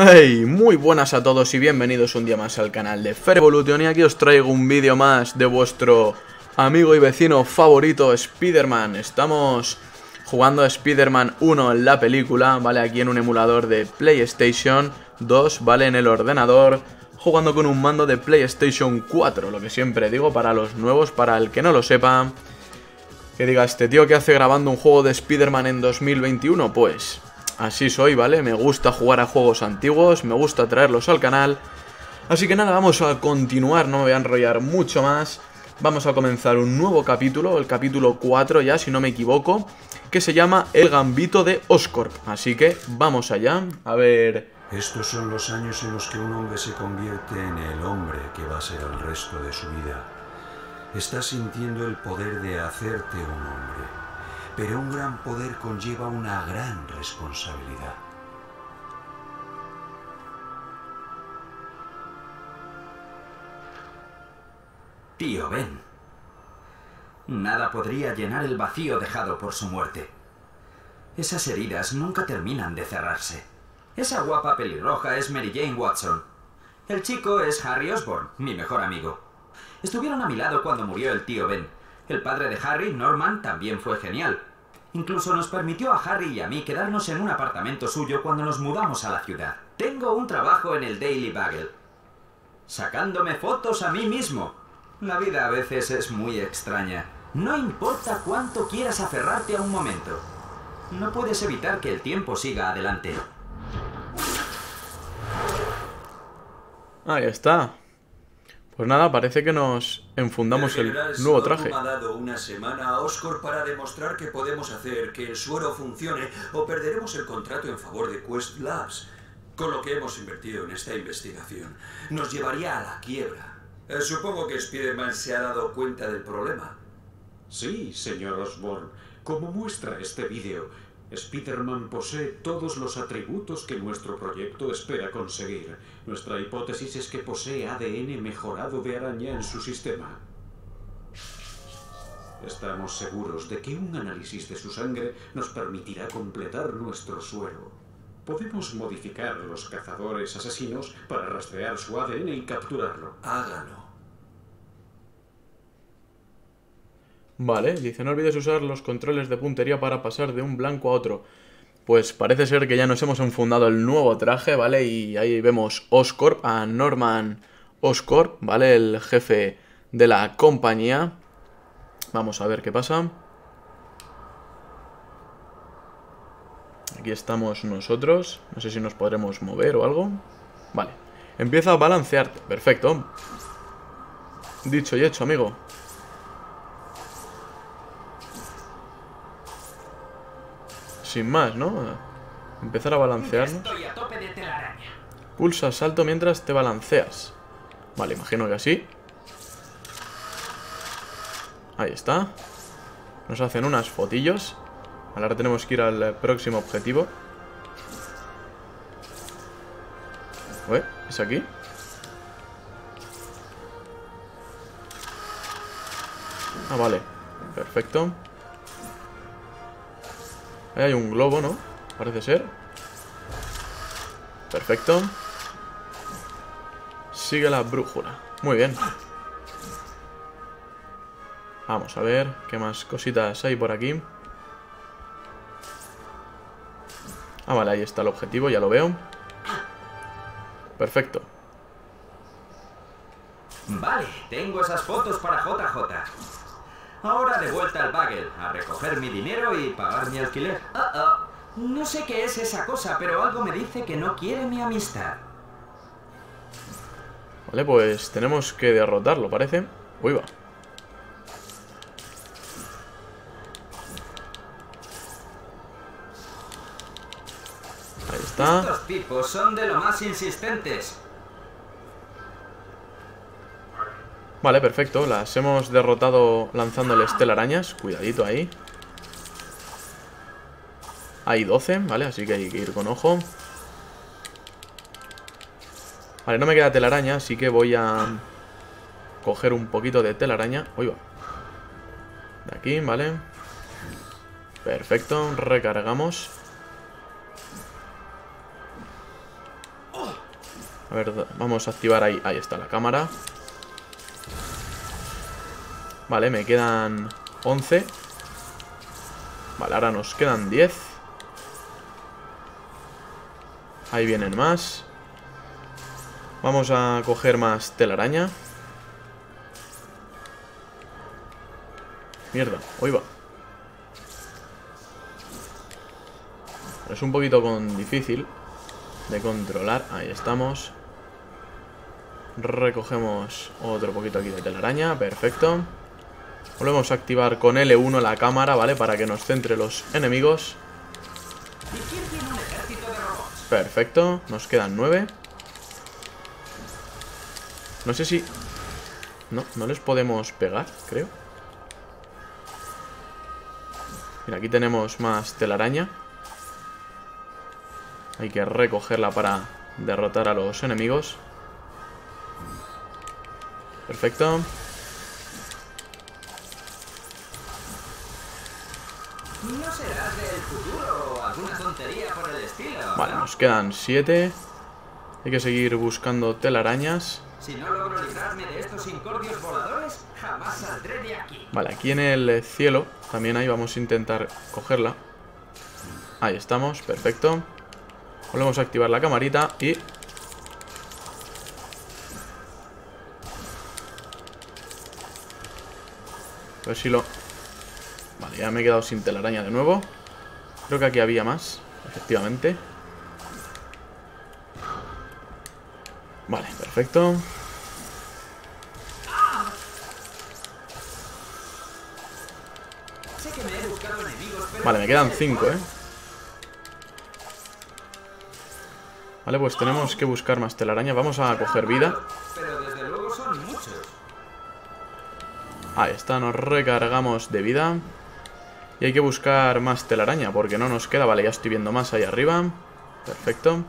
Hey, muy buenas a todos y bienvenidos un día más al canal de Evolution y aquí os traigo un vídeo más de vuestro amigo y vecino favorito Spider-Man. Estamos jugando a Spider-Man 1 en la película, ¿vale? Aquí en un emulador de PlayStation 2, ¿vale? En el ordenador, jugando con un mando de PlayStation 4, lo que siempre digo para los nuevos, para el que no lo sepa. Que diga, este tío que hace grabando un juego de Spider-Man en 2021, pues Así soy, ¿vale? Me gusta jugar a juegos antiguos, me gusta traerlos al canal. Así que nada, vamos a continuar, no me voy a enrollar mucho más. Vamos a comenzar un nuevo capítulo, el capítulo 4 ya, si no me equivoco, que se llama El Gambito de Oscorp. Así que vamos allá, a ver... Estos son los años en los que un hombre se convierte en el hombre que va a ser el resto de su vida. Estás sintiendo el poder de hacerte un hombre. Pero un gran poder conlleva una gran responsabilidad. Tío Ben. Nada podría llenar el vacío dejado por su muerte. Esas heridas nunca terminan de cerrarse. Esa guapa pelirroja es Mary Jane Watson. El chico es Harry Osborn, mi mejor amigo. Estuvieron a mi lado cuando murió el tío Ben. El padre de Harry, Norman, también fue genial. Incluso nos permitió a Harry y a mí quedarnos en un apartamento suyo cuando nos mudamos a la ciudad. Tengo un trabajo en el Daily Bugle. Sacándome fotos a mí mismo. La vida a veces es muy extraña. No importa cuánto quieras aferrarte a un momento. No puedes evitar que el tiempo siga adelante. Ahí está. Pues nada, parece que nos enfundamos el, nuevo traje. ha dado una semana a Oscorp para demostrar que podemos hacer que el suero funcione o perderemos el contrato en favor de Quest Labs. Con lo que hemos invertido en esta investigación, nos llevaría a la quiebra. Eh, supongo que Spider-Man se ha dado cuenta del problema. Sí, señor Osborn. Como muestra este vídeo, Spider-Man posee todos los atributos que nuestro proyecto espera conseguir. Nuestra hipótesis es que posee ADN mejorado de araña en su sistema. Estamos seguros de que un análisis de su sangre nos permitirá completar nuestro suero. Podemos modificar los cazadores asesinos para rastrear su ADN y capturarlo. Hágalo. Vale, dice, no olvides usar los controles de puntería para pasar de un blanco a otro. Pues parece ser que ya nos hemos enfundado el nuevo traje, ¿vale? Y ahí vemos Oscorp, a Norman Oscorp, ¿vale? El jefe de la compañía. Vamos a ver qué pasa. Aquí estamos nosotros. No sé si nos podremos mover o algo. Vale. Empieza a balancearte. Perfecto. Dicho y hecho, amigo. Sin más, ¿no? Empezar a balancearnos. Pulsa salto mientras te balanceas. Vale, imagino que así. Ahí está. Nos hacen unas fotillos. Ahora tenemos que ir al próximo objetivo. Ué, ¿es aquí? Ah, vale. Perfecto. Hay un globo, ¿no? Parece ser. Perfecto. Sigue la brújula. Muy bien. Vamos a ver qué más cositas hay por aquí. Ah, vale, ahí está el objetivo, ya lo veo. Perfecto. Vale, tengo esas fotos para JJ. Ahora de vuelta al bagel, a recoger mi dinero y pagar mi alquiler. No sé qué es esa cosa, pero algo me dice que no quiere mi amistad. Vale, pues tenemos que derrotarlo, parece. Uy, va. Ahí está. Estos tipos son de lo más insistentes. Vale, perfecto. Las hemos derrotado lanzando el Arañas. Cuidadito ahí. Hay 12, ¿vale? Así que hay que ir con ojo. Vale, no me queda telaraña, así que voy a coger un poquito de telaraña. Uy, va. De aquí, ¿vale? Perfecto, recargamos. A ver, vamos a activar ahí. Ahí está la cámara. Vale, me quedan 11. Vale, ahora nos quedan 10. Ahí vienen más. Vamos a coger más telaraña. Mierda, hoy va. Es un poquito con difícil de controlar. Ahí estamos. Recogemos otro poquito aquí de telaraña. Perfecto. Volvemos a activar con L1 la cámara, ¿vale? Para que nos centre los enemigos. Perfecto. Nos quedan nueve. No sé si... No, no les podemos pegar, creo. Mira, aquí tenemos más telaraña. Hay que recogerla para derrotar a los enemigos. Perfecto. No serás del futuro o alguna tontería por el estilo. Vale, ¿no? nos quedan siete. Hay que seguir buscando telarañas. Si no logro librarme de estos incordios voladores, jamás saldré de aquí. Vale, aquí en el cielo también ahí vamos a intentar cogerla. Ahí estamos, perfecto. Volvemos a activar la camarita y... A ver si lo... Ya me he quedado sin telaraña de nuevo. Creo que aquí había más, efectivamente. Vale, perfecto. Vale, me quedan 5, ¿eh? Vale, pues tenemos que buscar más telaraña. Vamos a coger vida. Ahí está, nos recargamos de vida. Y hay que buscar más telaraña, porque no nos queda. Vale, ya estoy viendo más ahí arriba. Perfecto.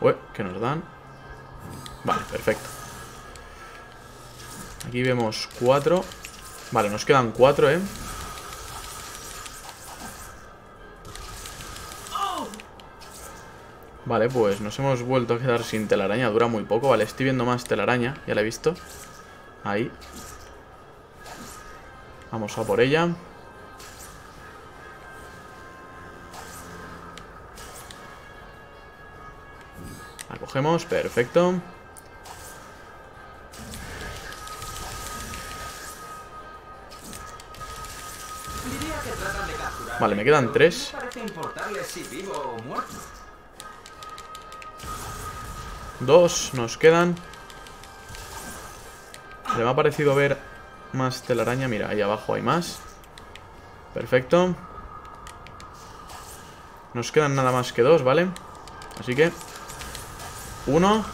Ué, ¿qué nos dan? Vale, perfecto. Aquí vemos cuatro. Vale, nos quedan cuatro, ¿eh? Vale, pues nos hemos vuelto a quedar sin telaraña. Dura muy poco. Vale, estoy viendo más telaraña. Ya la he visto. Ahí. Vamos a por ella. La cogemos. Perfecto. Vale, me quedan tres. Dos nos quedan. Se me ha parecido ver más telaraña. Mira, ahí abajo hay más. Perfecto. Nos quedan nada más que dos, ¿vale? Así que... Uno.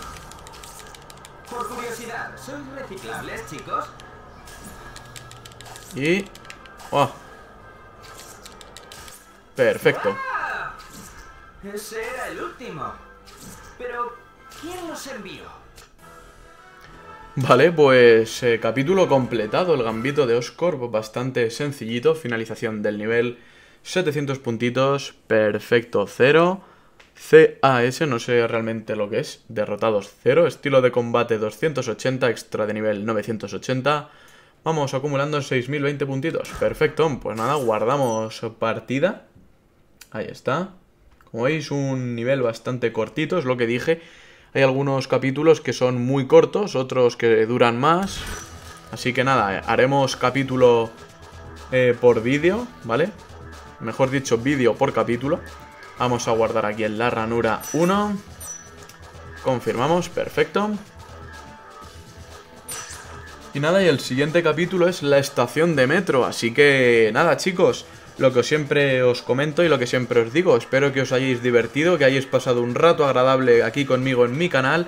Por curiosidad, ¿sois reciclables, chicos? Y... ¡Oh! Perfecto. ¡Ah! Ese era el último. Pero, ¿quién los envió? Vale, pues eh, capítulo completado, el gambito de Oscorp, bastante sencillito, finalización del nivel, 700 puntitos, perfecto, 0, CAS, no sé realmente lo que es, derrotados 0, estilo de combate 280, extra de nivel 980, vamos acumulando 6020 puntitos, perfecto, pues nada, guardamos partida, ahí está, como veis un nivel bastante cortito, es lo que dije, hay algunos capítulos que son muy cortos, otros que duran más. Así que nada, haremos capítulo eh, por vídeo, ¿vale? Mejor dicho, vídeo por capítulo. Vamos a guardar aquí en la ranura 1. Confirmamos, perfecto. Y nada, y el siguiente capítulo es la estación de metro. Así que nada, chicos lo que siempre os comento y lo que siempre os digo. Espero que os hayáis divertido, que hayáis pasado un rato agradable aquí conmigo en mi canal.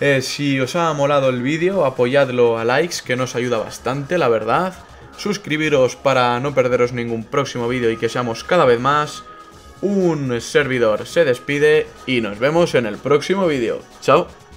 Eh, si os ha molado el vídeo, apoyadlo a likes, que nos ayuda bastante, la verdad. Suscribiros para no perderos ningún próximo vídeo y que seamos cada vez más. Un servidor se despide y nos vemos en el próximo vídeo. Chao.